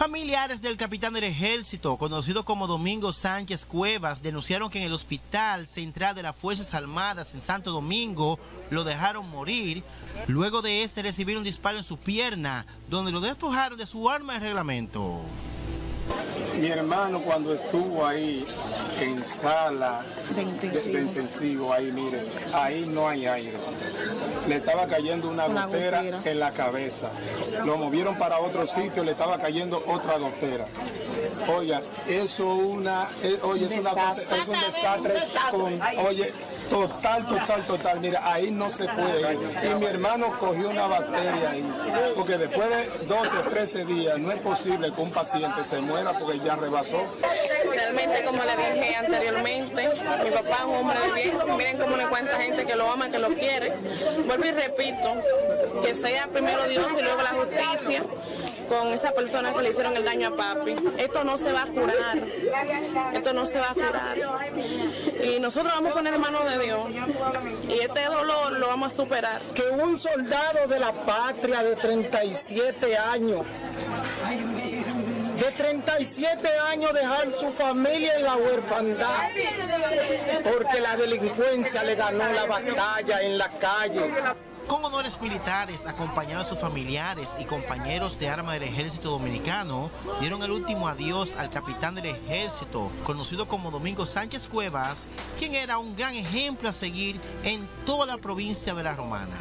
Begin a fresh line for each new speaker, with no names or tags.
Familiares del capitán del ejército, conocido como Domingo Sánchez Cuevas, denunciaron que en el Hospital Central de las Fuerzas Armadas en Santo Domingo lo dejaron morir, luego de este recibir un disparo en su pierna, donde lo despojaron de su arma de reglamento.
Mi hermano cuando estuvo ahí en sala de intensivo, ahí mire, ahí no hay aire. Le estaba cayendo una, gotera, en la cabeza. Lo movieron para otro sitio, le estaba cayendo otra gotera. Oye, eso una, eh, oye, es, una cosa, es un desastre con, oye, Total, total, total. Mira, ahí no se puede ir. Y mi hermano cogió una bacteria ahí. Porque después de 12 o 13 días no es posible que un paciente se muera porque ya rebasó.
Realmente, como le dije anteriormente, mi papá es un hombre de bien. Miren cómo le cuenta gente que lo ama, que lo quiere. Vuelvo y repito, que sea primero Dios y luego la justicia con esa persona que le hicieron el daño a papi. Esto no se va a curar. Esto no se va a curar. Y nosotros vamos con el mano de Dios. Y este dolor lo vamos a superar.
Que un soldado de la patria de 37 años de 37 años dejar su familia en la huerfandad, porque la delincuencia le ganó la batalla en la calle
con honores militares, acompañados de sus familiares y compañeros de armas del ejército dominicano, dieron el último adiós al capitán del ejército, conocido como Domingo Sánchez Cuevas, quien era un gran ejemplo a seguir en toda la provincia de La Romana.